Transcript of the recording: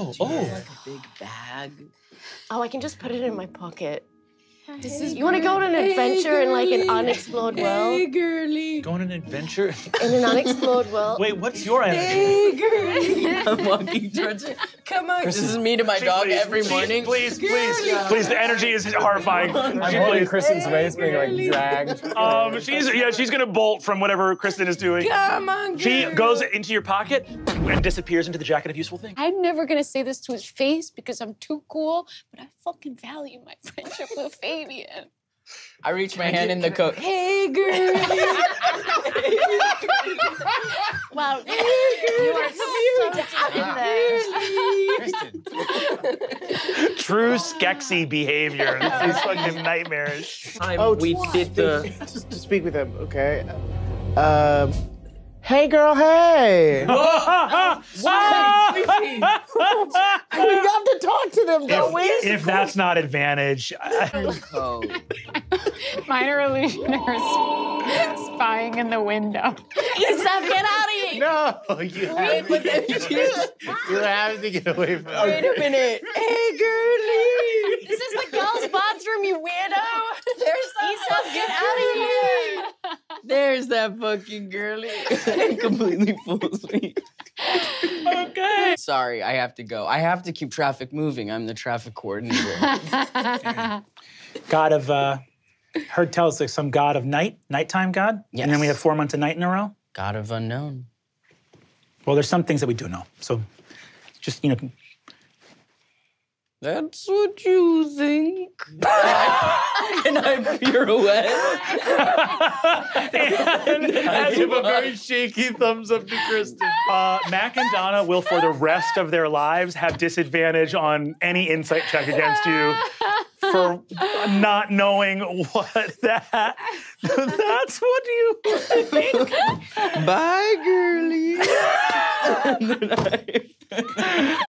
Oh, Do you have oh. like a big bag? Oh, I can just put it in my pocket. This is You want to go on an adventure in like an unexplored world? girly. Go on an adventure. In an unexplored world? Wait, what's your energy? Hey, girly. I'm walking towards it. Come on. This is me to my dog Please, every she- morning. Please, please, please. The energy is horrifying. I'm She- holding please. Kristen's waist, being like dragged. Um, she's yeah, she's gonna bolt from whatever Kristen is doing. Come on, She girl. goes into your pocket and disappears into the jacket of useful things. I'm never gonna say this to his face because I'm too cool, but I fucking value my friendship with Fabian. I reach my hand in the coat. Hey, girl. Wow. you are so deep in there. True Skexy behavior. This is fucking nightmarish. Time Oh, we did the. just to speak with him, okay? Um, hey, girl, hey. we got to talk to them, don't we? if, if that's not advantage, Oh. Minor illusioners spying in the window. Yusef, get out of here. No, you have, to get, you have to get away from Wait a minute. Hey, girly. This is the girls' bathroom, you weirdo. There's Yusef, get out of here. There's that fucking girly. Completely fools me. okay. Sorry, I have to go. I have to keep traffic moving. I'm the traffic coordinator. God of uh, heard tell us like some god of night, nighttime god, and then we have four months of night in a row. God of unknown. Well, there's some things that we do know. So, just you know, That's what you think. I pirouette. and, I give a very shaky thumbs up to Kristen. Uh, Mac and Donna will, for the rest of their lives, have disadvantage on any insight check against you for not knowing what that. That's what you think. Bye, girly. and then I